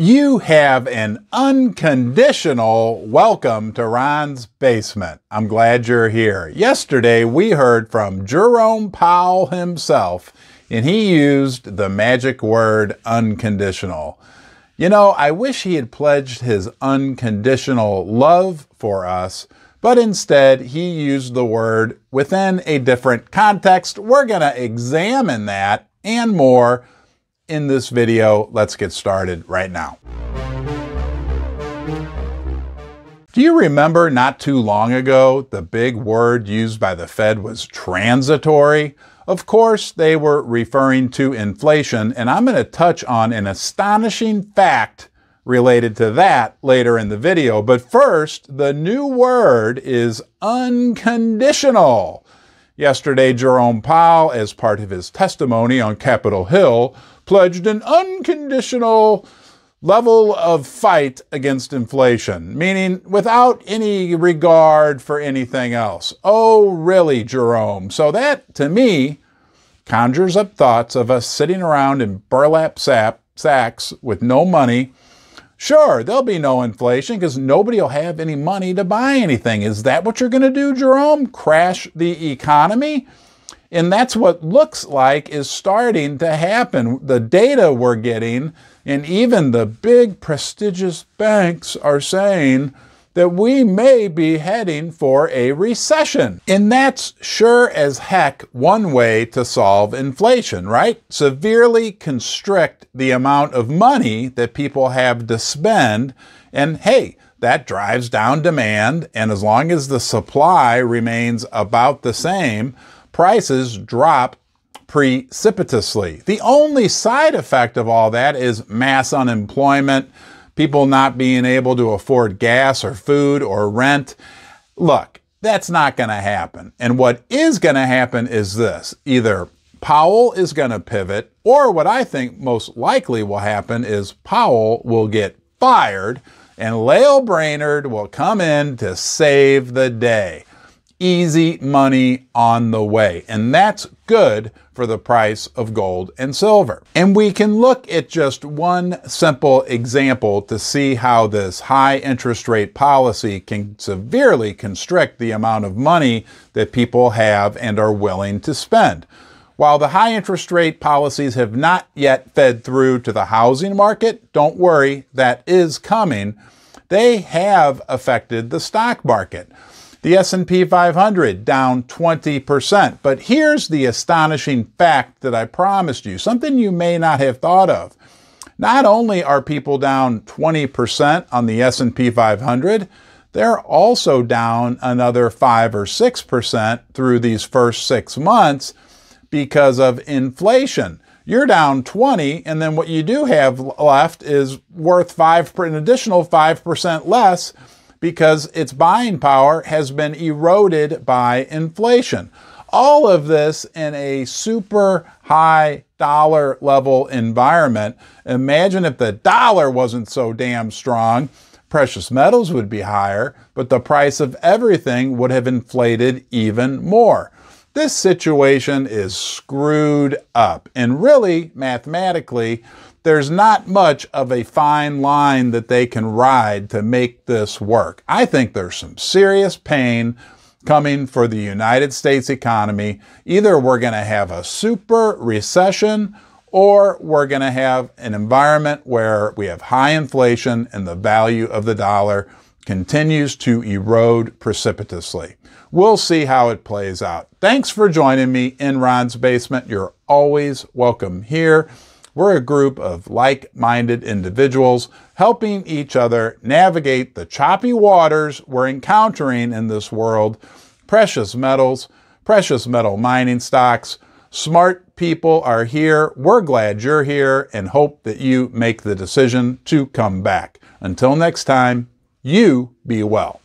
You have an unconditional welcome to Ron's Basement. I'm glad you're here. Yesterday we heard from Jerome Powell himself, and he used the magic word unconditional. You know, I wish he had pledged his unconditional love for us, but instead he used the word within a different context. We're going to examine that and more in this video. Let's get started right now. Do you remember not too long ago the big word used by the Fed was transitory? Of course, they were referring to inflation, and I'm going to touch on an astonishing fact related to that later in the video. But first, the new word is unconditional. Yesterday, Jerome Powell, as part of his testimony on Capitol Hill, pledged an unconditional level of fight against inflation, meaning without any regard for anything else. Oh, really, Jerome? So that, to me, conjures up thoughts of us sitting around in burlap sap, sacks with no money. Sure, there'll be no inflation because nobody will have any money to buy anything. Is that what you're going to do, Jerome? Crash the economy? And that's what looks like is starting to happen. The data we're getting, and even the big prestigious banks are saying that we may be heading for a recession. And that's sure as heck one way to solve inflation, right? Severely constrict the amount of money that people have to spend. And hey, that drives down demand. And as long as the supply remains about the same, prices drop precipitously. The only side effect of all that is mass unemployment, people not being able to afford gas or food or rent. Look, that's not going to happen. And what is going to happen is this either Powell is going to pivot, or what I think most likely will happen is Powell will get fired and Lael Brainard will come in to save the day easy money on the way. And that's good for the price of gold and silver. And we can look at just one simple example to see how this high interest rate policy can severely constrict the amount of money that people have and are willing to spend. While the high interest rate policies have not yet fed through to the housing market, don't worry, that is coming. They have affected the stock market. The S&P 500 down 20%. But here's the astonishing fact that I promised you, something you may not have thought of. Not only are people down 20% on the S&P 500, they're also down another 5 or 6% through these first 6 months because of inflation. You're down 20 and then what you do have left is worth 5 an additional 5% less because its buying power has been eroded by inflation. All of this in a super high dollar level environment. Imagine if the dollar wasn't so damn strong. Precious metals would be higher, but the price of everything would have inflated even more. This situation is screwed up. And really, mathematically, there's not much of a fine line that they can ride to make this work. I think there's some serious pain coming for the United States economy. Either we're going to have a super recession or we're going to have an environment where we have high inflation and the value of the dollar continues to erode precipitously. We'll see how it plays out. Thanks for joining me in Ron's Basement. You're always welcome here. We're a group of like minded individuals helping each other navigate the choppy waters we're encountering in this world. Precious metals, precious metal mining stocks, smart people are here. We're glad you're here and hope that you make the decision to come back. Until next time, you be well.